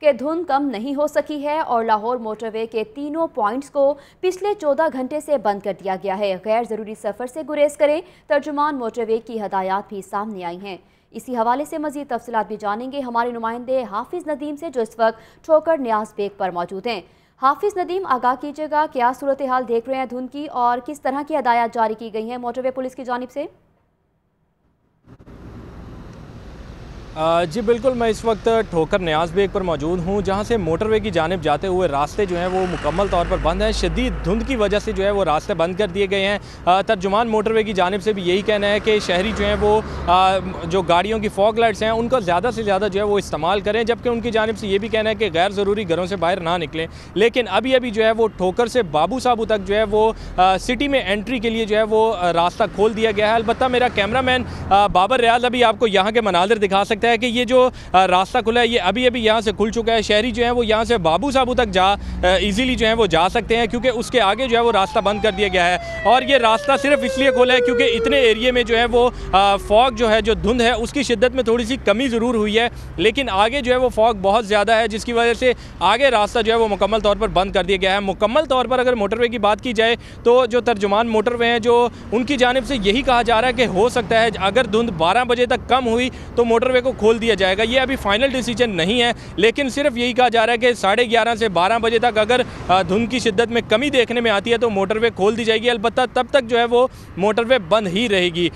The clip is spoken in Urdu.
کہ دھند کم نہیں ہو سکی ہے اور لاہور موٹر وے کے تینوں پوائنٹس کو پچھلے چودہ گھنٹے سے بند کر دیا گیا ہے۔ غیر ضروری سفر سے گریز کریں، ترجمان موٹر وے کی ہدایات بھی سامنے آئی ہیں۔ اسی حوالے سے مزید تفصیلات بھی جانیں گے ہمارے نمائندے حافظ ندیم سے، جو اس وقت ٹھوکر نیاز بیگ پر موجود ہیں۔ حافظ ندیم، آگاہ کیجیے گا، کیا صورتحال دیکھ رہے ہیں دھند کی اور کس طرح کی ہدایات جاری کی گئی ہیں موٹر وے پولیس کی جانب سے؟ جی بالکل، میں اس وقت ٹھوکر نیاز بیگ پر موجود ہوں، جہاں سے موٹر وے کی جانب جاتے ہوئے راستے جو ہیں وہ مکمل طور پر بند ہیں۔ شدید دھند کی وجہ سے جو ہے وہ راستے بند کر دیے گئے ہیں۔ ترجمان موٹر وے کی جانب سے بھی یہی کہنا ہے کہ شہری جو ہیں وہ جو گاڑیوں کی فوگ لائٹس ہیں، ان کو زیادہ سے زیادہ جو ہے وہ استعمال کریں، جبکہ ان کی جانب سے یہ بھی کہنا ہے کہ غیر ضروری گھروں سے باہر نہ نکلیں۔ لیکن ابھی ابھی جو ہے وہ ٹھوکر سے بابو صابو تک جو ہے وہ سٹی میں انٹری کے لیے جو ہے وہ راستہ کھول دیا گیا ہے۔ البتہ میرا کیمرہ مین بابر ریاض ابھی آپ کو یہاں کے مناظر دکھا سکتا ہے کہ یہ جو راستہ کھلا ہے، یہ ابھی ابھی یہاں سے کھل چکا ہے۔ شہری جو ہیں وہ یہاں سے بابو صابو تک جا ایزیلی جو ہیں وہ جا سکتے ہیں کیونکہ اس کے آگے جو ہے وہ راستہ بند کر دیا گیا ہے۔ اور یہ راستہ صرف اس لیے کھولا ہے کیونکہ اتنے ایریے میں جو ہے وہ فوگ جو ہے، جو دھند ہے، اس کی شدت میں تھوڑی سی کمی ضرور ہوئی ہے۔ لیکن آگے جو ہے وہ فوگ بہت زیادہ ہے، جس کی وجہ سے آگے راستہ جو ہے وہ مکمل طور پر بند کر دیا گیا ہے۔ مکمل طور پر اگر موٹر وے کی بات کی جائے تو جو ترجمان موٹر وے ہیں، جو ان کی جانب سے یہی کہا جا رہا ہے کہ ہو سکتا ہے، اگر دھند بارہ بجے تک کم ہوئی تو موٹر وے کو کھول دیا جائے گا۔ یہ ابھی فائنل ڈیسیجن نہیں ہے، لیکن صرف یہی کہا جا رہا ہے کہ ساڑھے گیارہ سے بارہ بجے تک اگر دھند کی شدت میں کمی دیکھنے میں آتی ہے تو موٹر وے کھول دی جائے گی۔ البتہ تب تک جو ہے وہ موٹر وے بند ہی رہے گی۔